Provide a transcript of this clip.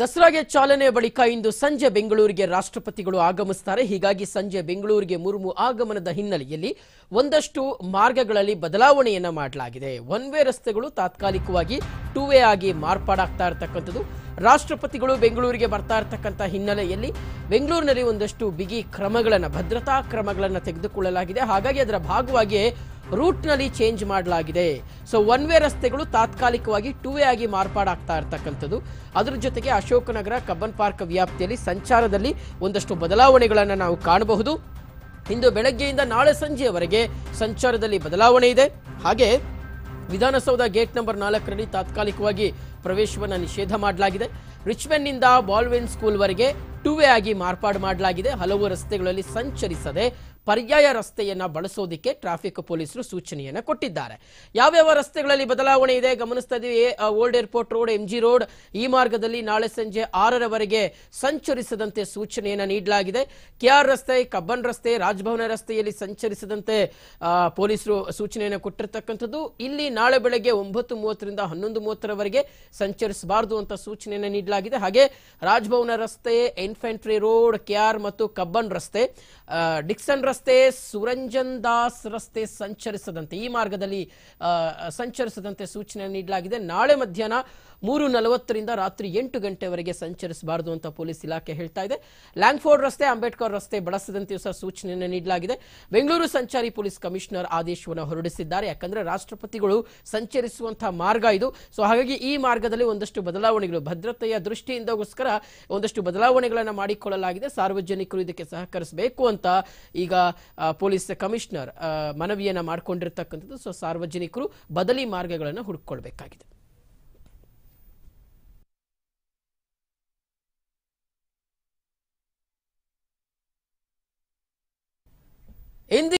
ದಸರಾಗೆ ಚಾಲನೆ ಬಳಿಕ ಇಂದು ಸಂಜೆ ಬೆಂಗಳೂರಿಗೆ ರಾಷ್ಟ್ರಪತಿಗಳು ಆಗಮಿಸುತ್ತಾರೆ ಹೀಗಾಗಿ ಸಂಜೆ ಬೆಂಗಳೂರಿಗೆ ಮುರ್ಮು ಆಗಮನದ ಹಿನ್ನೆಲೆಯಲ್ಲಿ ಒಂದಷ್ಟು ಮಾರ್ಗಗಳಲ್ಲಿ ಬದಲಾವಣೆಯನ್ನ ಮಾಡಲಾಗಿದೆ. ಒನ್ ವೇ ರಸ್ತೆಗಳು ತಾತ್ಕಾಲಿಕವಾಗಿ ಟೂ ವೇ ಆಗಿ ಮಾರ್ಪಾಡಾಗ್ತಾ ಇರತಕ್ಕಂಥದ್ದು. ರಾಷ್ಟ್ರಪತಿಗಳು ಬೆಂಗಳೂರಿಗೆ ಬರ್ತಾ ಇರತಕ್ಕಂಥ ಹಿನ್ನೆಲೆಯಲ್ಲಿ ಬೆಂಗಳೂರಿನಲ್ಲಿ ಒಂದಷ್ಟು ಬಿಗಿ ಕ್ರಮಗಳನ್ನು, ಭದ್ರತಾ ಕ್ರಮಗಳನ್ನು ತೆಗೆದುಕೊಳ್ಳಲಾಗಿದೆ. ಹಾಗಾಗಿ ಅದರ ಭಾಗವಾಗಿ ರೂಟ್ನಲ್ಲಿ ಚೇಂಜ್ ಮಾಡಲಾಗಿದೆ. ಸೊ ಒನ್ ವೇ ರಸ್ತೆಗಳು ತಾತ್ಕಾಲಿಕವಾಗಿ ಟೂ ವೇ ಆಗಿ ಮಾರ್ಪಾಡಾಗ್ತಾ ಇರ್ತಕ್ಕಂಥದ್ದು. ಅದರ ಜೊತೆಗೆ ಅಶೋಕನಗರ ಕಬ್ಬನ್ ಪಾರ್ಕ್ ವ್ಯಾಪ್ತಿಯಲ್ಲಿ ಸಂಚಾರದಲ್ಲಿ ಒಂದಷ್ಟು ಬದಲಾವಣೆಗಳನ್ನು ನಾವು ಕಾಣಬಹುದು. ಇಂದು ಬೆಳಗ್ಗೆಯಿಂದ ನಾಳೆ ಸಂಜೆಯವರೆಗೆ ಸಂಚಾರದಲ್ಲಿ ಬದಲಾವಣೆ ಇದೆ. ಹಾಗೆ ವಿಧಾನಸೌಧ ಗೇಟ್ ನಂಬರ್ ನಾಲ್ಕರಲ್ಲಿ ತಾತ್ಕಾಲಿಕವಾಗಿ ಪ್ರವೇಶವನ್ನು ನಿಷೇಧ ಮಾಡಲಾಗಿದೆ. ರಿಚ್ಮೆನ್ನಿಂದ ಬಾಲ್ವೆನ್ ಸ್ಕೂಲ್ವರೆಗೆ ಟೂ ವೇ ಆಗಿ ಮಾರ್ಪಾಡು ಮಾಡಲಾಗಿದೆ. ಹಲವು ರಸ್ತೆಗಳಲ್ಲಿ ಸಂಚರಿಸದೆ ಪರ್ಯಾಯ ರಸ್ತೆಯನ್ನ ಬಳಸೋದಿಕ್ಕೆ ಟ್ರಾಫಿಕ್ ಪೊಲೀಸರು ಸೂಚನೆಯನ್ನು ಕೊಟ್ಟಿದ್ದಾರೆ. ಯಾವ್ಯಾವ ರಸ್ತೆಗಳಲ್ಲಿ ಬದಲಾವಣೆ ಇದೆ? ಗಮನಿಸ್ತಾ ಇದೀವಿ. Old airport road M G road ಈ ಮಾರ್ಗದಲ್ಲಿ ನಾಳೆ ಸಂಜೆ ಆರರವರೆಗೆ ಸಂಚರಿಸದಂತೆ ಸೂಚನೆಯನ್ನ ನೀಡಲಾಗಿದೆ. ಕೆಆರ್ ರಸ್ತೆ, ಕಬ್ಬನ್ ರಸ್ತೆ, ರಾಜಭವನ ರಸ್ತೆಯಲ್ಲಿ ಸಂಚರಿಸದಂತೆ ಪೊಲೀಸರು ಸೂಚನೆಯನ್ನು ಕೊಟ್ಟಿರ್ತಕ್ಕಂಥದ್ದು. ಇಲ್ಲಿ ನಾಳೆ ಬೆಳಗ್ಗೆ ಒಂಬತ್ತು ಮೂವತ್ತರಿಂದ ಹನ್ನೊಂದು ಮೂವತ್ತರವರೆಗೆ ಸಂಚರಿಸಬಾರದು ಅಂತ ಸೂಚನೆಯನ್ನು ನೀಡಲಾಗಿದೆ. ಹಾಗೆ ರಾಜಭವನ ರಸ್ತೆ ಇನ್ಫೆಂಟ್ರಿ ರೋಡ್ ಕೆ ಆರ್ ಮತ್ತು ಕಬ್ಬನ್ ರಸ್ತೆ ಡಿಕ್ಸನ್ ರಸ್ತೆ, ಸುರಂಜನ್ ದಾಸ್ ರಸ್ತೆ ಸಂಚರಿಸದಂತೆ ಈ ಮಾರ್ಗದಲ್ಲಿ ಸಂಚರಿಸದಂತೆ ಸೂಚನೆ ನೀಡಲಾಗಿದೆ. ನಾಳೆ ಮಧ್ಯಾಹ್ನ ಮೂರು ನಲವತ್ತರಿಂದ ರಾತ್ರಿ ಎಂಟು ಗಂಟೆವರೆಗೆ ಸಂಚರಿಸಬಾರದು ಅಂತ ಪೊಲೀಸ್ ಇಲಾಖೆ ಹೇಳ್ತಾ ಇದೆ. ಲ್ಯಾಂಗ್ಫೋರ್ಡ್ ರಸ್ತೆ, ಅಂಬೇಡ್ಕರ್ ರಸ್ತೆ ಬಳಸದಂತೆಯೂ ಸಹ ಸೂಚನೆಯನ್ನು ನೀಡಲಾಗಿದೆ. ಬೆಂಗಳೂರು ಸಂಚಾರಿ ಪೊಲೀಸ್ ಕಮಿಷನರ್ ಆದೇಶವನ್ನು ಹೊರಡಿಸಿದ್ದಾರೆ. ಯಾಕಂದ್ರೆ ರಾಷ್ಟ್ರಪತಿಗಳು ಸಂಚರಿಸುವಂತಹ ಮಾರ್ಗ ಇದು. ಸೊ, ಹಾಗಾಗಿ ಈ ಮಾರ್ಗದಲ್ಲಿ ಒಂದಷ್ಟು ಬದಲಾವಣೆಗಳು, ಭದ್ರತೆಯ ದೃಷ್ಟಿಯಿಂದಗೋಸ್ಕರ ಒಂದಷ್ಟು ಬದಲಾವಣೆಗಳನ್ನು ಮಾಡಿಕೊಳ್ಳಲಾಗಿದೆ. ಸಾರ್ವಜನಿಕರು ಇದಕ್ಕೆ ಸಹಕರಿಸಬೇಕು ಅಂತ ಈಗ ಪೊಲೀಸ್ ಕಮಿಷನರ್ ಮನವಿಯನ್ನು ಮಾಡಿಕೊಂಡಿರ್ತಕ್ಕಂಥದ್ದು. ಸೊ, ಸಾರ್ವಜನಿಕರು ಬದಲಿ ಮಾರ್ಗಗಳನ್ನು ಹುಡುಕೊಳ್ಬೇಕಾಗಿದೆ. ಇಂದಿ